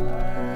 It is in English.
Amen.